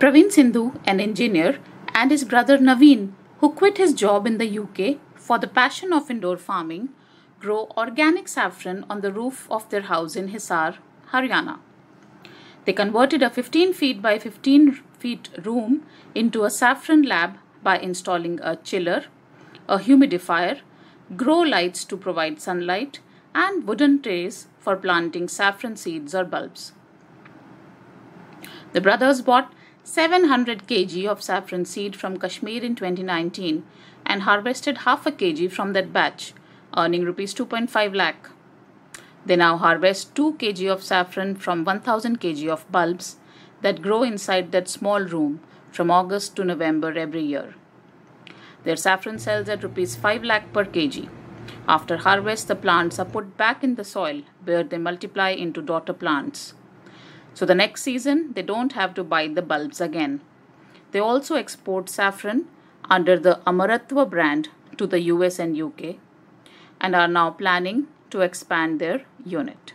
Praveen Sindhu, an engineer, and his brother Naveen, who quit his job in the UK for the passion of indoor farming, grow organic saffron on the roof of their house in Hisar, Haryana. They converted a 15 feet by 15 feet room into a saffron lab by installing a chiller, a humidifier, grow lights to provide sunlight, and wooden trays for planting saffron seeds or bulbs. The brothers bought 700 kg of saffron seed from Kashmir in 2019 and harvested half a kg from that batch, earning rupees 2.5 lakh. They now harvest 2 kg of saffron from 1000 kg of bulbs that grow inside that small room from August to November every year. Their saffron sells at rupees 5 lakh per kg. After harvest, the plants are put back in the soil where they multiply into daughter plants. So the next season, they don't have to buy the bulbs again. They also export saffron under the Amaratwa brand to the US and UK and are now planning to expand their unit.